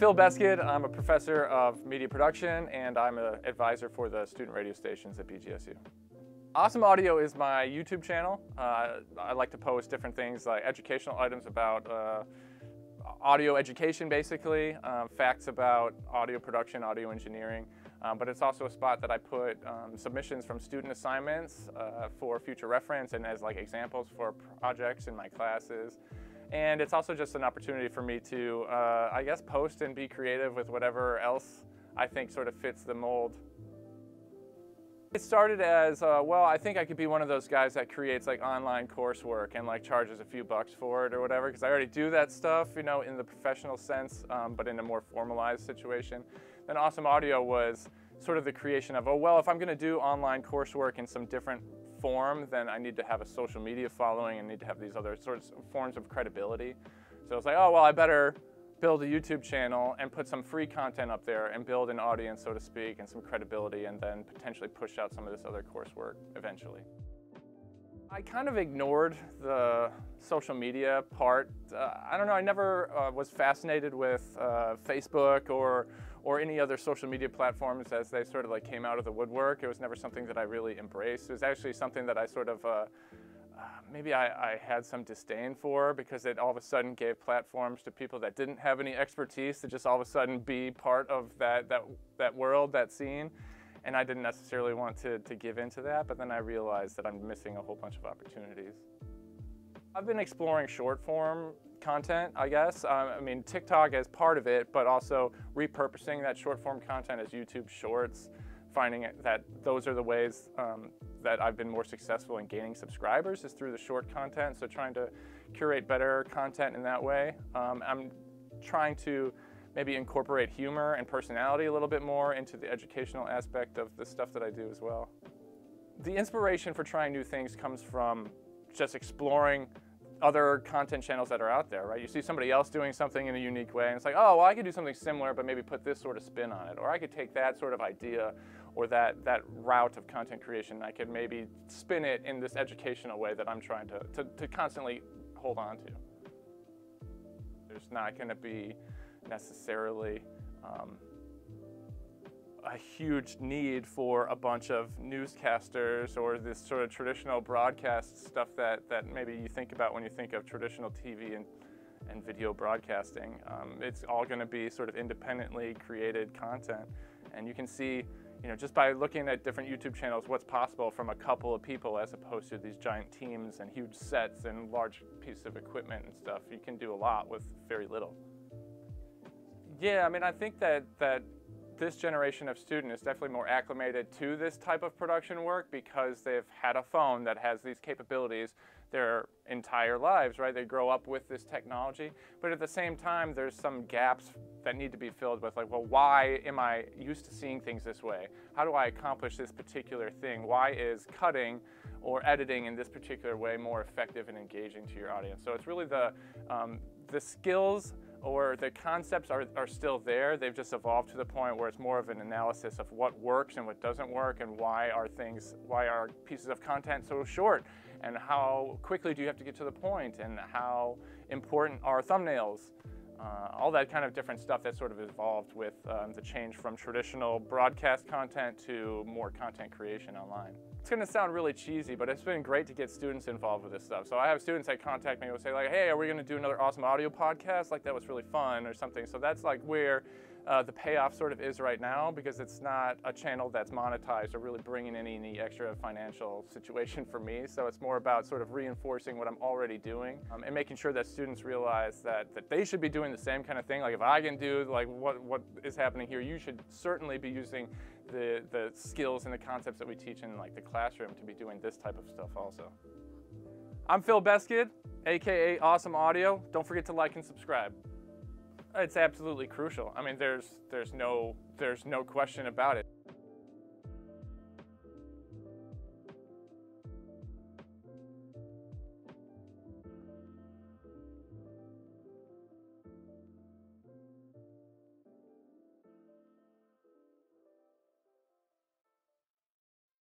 Phil Beskid. I'm a professor of media production and I'm an advisor for the student radio stations at BGSU. Awesome Audio is my YouTube channel. Uh, I like to post different things like educational items about uh, audio education basically, um, facts about audio production, audio engineering, um, but it's also a spot that I put um, submissions from student assignments uh, for future reference and as like examples for projects in my classes. And it's also just an opportunity for me to, uh, I guess, post and be creative with whatever else I think sort of fits the mold. It started as, uh, well, I think I could be one of those guys that creates like online coursework and like charges a few bucks for it or whatever, because I already do that stuff, you know, in the professional sense, um, but in a more formalized situation. Then Awesome Audio was sort of the creation of, oh, well, if I'm going to do online coursework in some different form, then I need to have a social media following and need to have these other sorts of forms of credibility. So it's like, oh, well, I better build a YouTube channel and put some free content up there and build an audience, so to speak, and some credibility, and then potentially push out some of this other coursework eventually. I kind of ignored the social media part. Uh, I don't know, I never uh, was fascinated with uh, Facebook or or any other social media platforms as they sort of like came out of the woodwork. It was never something that I really embraced. It was actually something that I sort of, uh, uh, maybe I, I, had some disdain for because it all of a sudden gave platforms to people that didn't have any expertise to just all of a sudden be part of that, that, that world, that scene. And I didn't necessarily want to, to give into that, but then I realized that I'm missing a whole bunch of opportunities. I've been exploring short form content, I guess. Um, I mean, TikTok as part of it, but also repurposing that short form content as YouTube Shorts, finding that those are the ways um, that I've been more successful in gaining subscribers is through the short content. So trying to curate better content in that way. Um, I'm trying to maybe incorporate humor and personality a little bit more into the educational aspect of the stuff that I do as well. The inspiration for trying new things comes from just exploring other content channels that are out there, right? You see somebody else doing something in a unique way, and it's like, oh, well, I could do something similar, but maybe put this sort of spin on it. Or I could take that sort of idea or that, that route of content creation, and I could maybe spin it in this educational way that I'm trying to, to, to constantly hold on to. There's not going to be necessarily um, a huge need for a bunch of newscasters or this sort of traditional broadcast stuff that, that maybe you think about when you think of traditional TV and, and video broadcasting. Um, it's all going to be sort of independently created content. And you can see, you know, just by looking at different YouTube channels, what's possible from a couple of people as opposed to these giant teams and huge sets and large pieces of equipment and stuff. You can do a lot with very little. Yeah, I mean, I think that, that this generation of student is definitely more acclimated to this type of production work because they've had a phone that has these capabilities their entire lives, right? They grow up with this technology, but at the same time, there's some gaps that need to be filled with like, well, why am I used to seeing things this way? How do I accomplish this particular thing? Why is cutting or editing in this particular way more effective and engaging to your audience? So it's really the, um, the skills or the concepts are, are still there. They've just evolved to the point where it's more of an analysis of what works and what doesn't work and why are things, why are pieces of content so short and how quickly do you have to get to the point and how important are thumbnails. Uh, all that kind of different stuff that sort of evolved with um, the change from traditional broadcast content to more content creation online. It's to sound really cheesy, but it's been great to get students involved with this stuff. So I have students that contact me and say like, hey, are we going to do another awesome audio podcast? Like that was really fun or something. So that's like where uh, the payoff sort of is right now because it's not a channel that's monetized or really bringing in any extra financial situation for me. So it's more about sort of reinforcing what I'm already doing um, and making sure that students realize that, that they should be doing the same kind of thing. Like if I can do like what, what is happening here, you should certainly be using the, the skills and the concepts that we teach in like the classroom to be doing this type of stuff also. I'm Phil Beskid, AKA Awesome Audio. Don't forget to like and subscribe. It's absolutely crucial. I mean, there's, there's, no, there's no question about it.